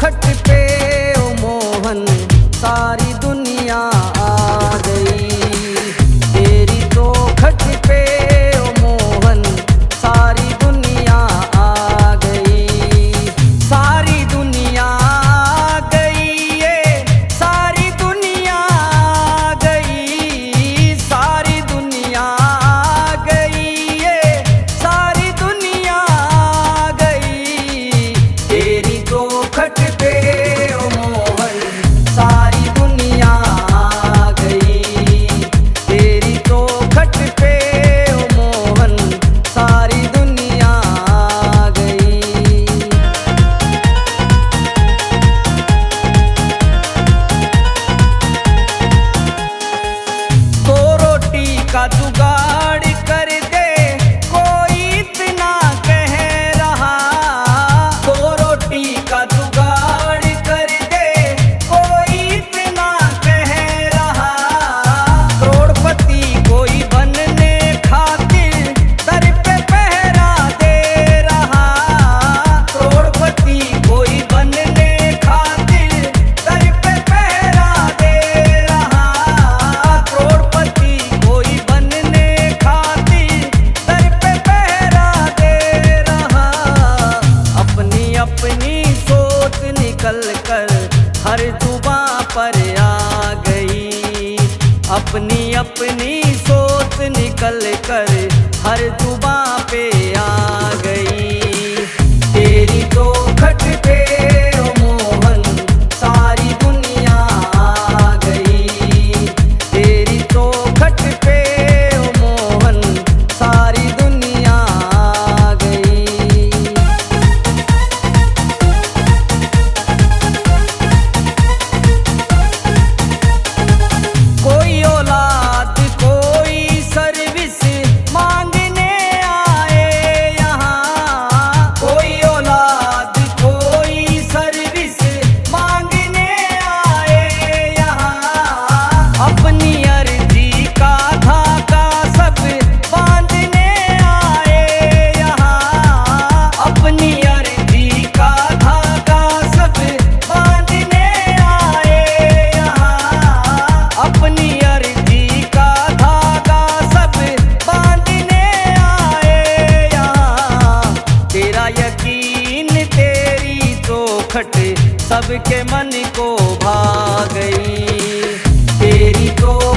खट पे मेरी सोच निकल कर हर जुबा पर आ गई। अपनी अपनी सोच निकल कर हर जुबा सबके मन को भा गई। तेरी चौखट